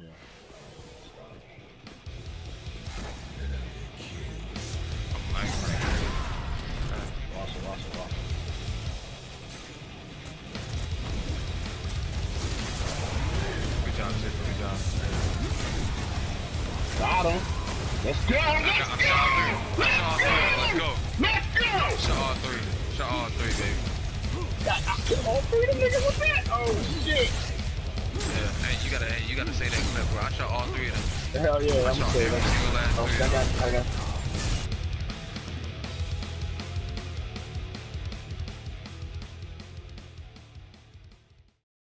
yeah. Got him. Let's go. Let's go. shot all three. I shot all three. Let's go. Let's go. Shot all three. Shot all three, baby. Got I killed all three of them niggas gotta, you gotta say that clip, bro. I shot all three of them. Hell yeah. I I'm gonna say that. single last Oh, three. I got. I got.